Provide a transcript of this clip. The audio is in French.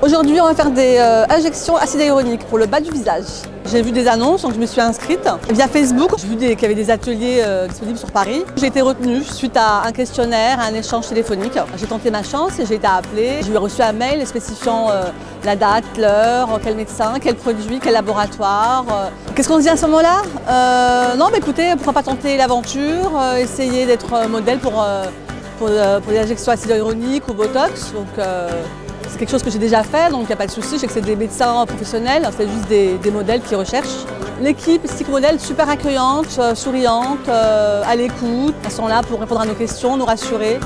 Aujourd'hui, on va faire des euh, injections acide hyaluronique pour le bas du visage. J'ai vu des annonces, donc je me suis inscrite. Via Facebook, j'ai vu qu'il y avait des ateliers euh, disponibles sur Paris. J'ai été retenue suite à un questionnaire, à un échange téléphonique. J'ai tenté ma chance et j'ai été appelée. J'ai reçu un mail spécifiant euh, la date, l'heure, quel médecin, quel produit, quel laboratoire. Qu'est-ce qu'on se dit à ce moment-là? Non, mais écoutez, pourquoi pas tenter l'aventure, essayer d'être modèle pour, pour, des injections acide hyaluronique ou Botox. Donc, c'est quelque chose que j'ai déjà fait, donc il n'y a pas de souci. Je sais que c'est des médecins professionnels, c'est juste des, modèles qui recherchent. L'équipe Stick Model, super accueillante, euh, souriante, euh, à l'écoute. Elles sont là pour répondre à nos questions, nous rassurer.